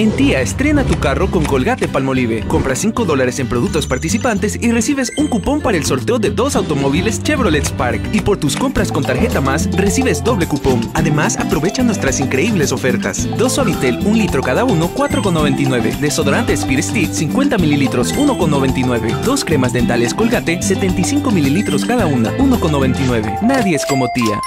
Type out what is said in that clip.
En Tía, estrena tu carro con Colgate Palmolive. Compra 5 dólares en productos participantes y recibes un cupón para el sorteo de dos automóviles Chevrolet Spark. Y por tus compras con tarjeta más, recibes doble cupón. Además, aprovecha nuestras increíbles ofertas. Dos Suavitel, un litro cada uno, 4,99. Desodorante Spirit Stick, 50 mililitros, 1,99. Dos cremas dentales Colgate, 75 mililitros cada una, 1,99. Nadie es como Tía.